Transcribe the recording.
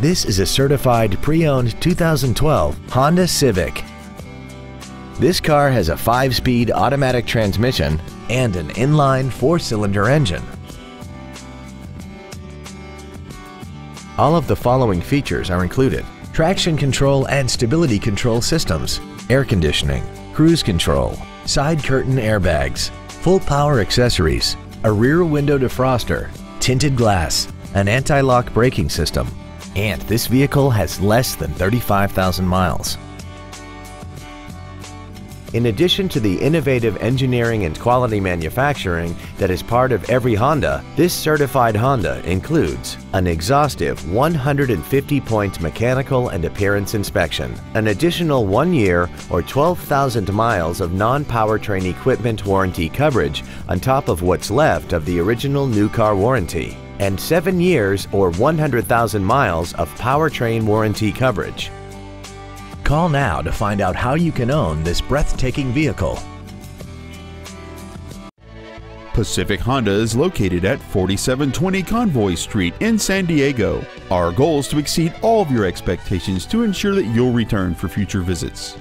This is a certified pre-owned 2012 Honda Civic. This car has a 5-speed automatic transmission and an inline 4-cylinder engine. All of the following features are included. Traction control and stability control systems, air conditioning, cruise control, side curtain airbags, full power accessories, a rear window defroster, tinted glass, an anti-lock braking system, and this vehicle has less than 35,000 miles. In addition to the innovative engineering and quality manufacturing that is part of every Honda, this certified Honda includes an exhaustive 150-point mechanical and appearance inspection, an additional one year or 12,000 miles of non-powertrain equipment warranty coverage on top of what's left of the original new car warranty, and seven years or 100,000 miles of powertrain warranty coverage. Call now to find out how you can own this breathtaking vehicle. Pacific Honda is located at 4720 Convoy Street in San Diego. Our goal is to exceed all of your expectations to ensure that you'll return for future visits.